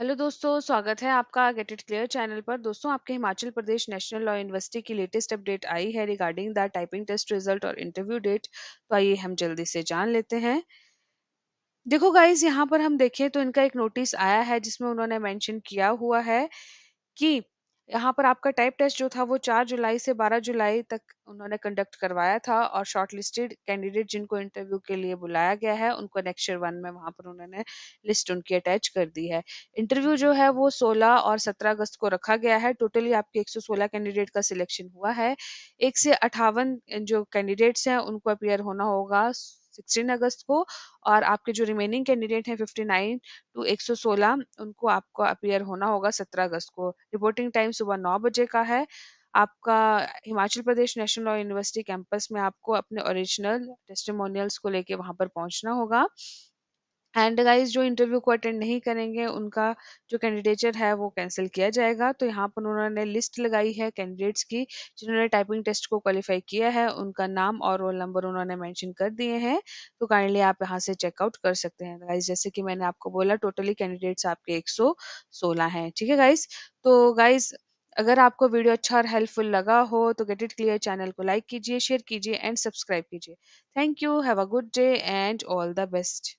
Hello दोस्तों, स्वागत है आपका गेट इट क्लियर चैनल पर। दोस्तों, आपके Himachal Pradesh national law university की लेटेस्ट अपडेट आई है regarding the typing test result और इंटरव्यू डेट। तो आइए हम जल्दी से जान लेते हैं। देखो गाइज़ यहाँ पर हम देखें तो इनका एक नोटिस आया है जिसमें उन्होंने मैंशन किया हुआ है कि यहाँ पर आपका टाइप टेस्ट जो था वो 4 जुलाई से 12 जुलाई तक उन्होंने कंडक्ट करवाया था और शॉर्टलिस्टेड कैंडिडेट जिनको इंटरव्यू के लिए बुलाया गया है, उनको नेक्स्ट वन में वहाँ पर उन्होंने लिस्ट उनकी अटैच कर दी है। इंटरव्यू जो है वो 16 और 17 अगस्त को रखा गया है। टोटली आपके 116 कैंडिडेट का सिलेक्शन हुआ है। एक से अठावन जो कैंडिडेट्स हैं उनको अपियर होना होगा 16 अगस्त को और आपके जो रिमेनिंग कैंडिडेट हैं 59 टू 116 उनको आपको अपियर होना होगा 17 अगस्त को। रिपोर्टिंग टाइम सुबह नौ बजे का है। आपका Himachal Pradesh national law university campus में आपको अपने ओरिजिनल टेस्टिमोनियल्स को लेके वहाँ पर पहुँचना होगा। एंड गाइस जो इंटरव्यू को अटेंड नहीं करेंगे, उनका जो कैंडिडेचर है, वो कैंसिल किया जाएगा। तो यहाँ पर उन्होंने लिस्ट लगाई है कैंडिडेट्स की, जिन्होंने टाइपिंग टेस्ट को क्वालिफाई किया है। उनका नाम और रोल नंबर उन्होंने मेंशन कर दिए हैं। तो काइंडली आप यहाँ से चेकआउट कर सकते हैं। गाइस जैसे कि मैंने आपको बोला टोटली कैंडिडेट्स आपके 116 हैं। ठीक है गाइज़ तो गाइज़ अगर आपको वीडियो अच्छा और हेल्पफुल लगा हो तो गेट इट क्लियर चैनल को लाइक कीजिए शेयर कीजिए एंड सब्सक्राइब कीजिए। Thank you have a good day and all the best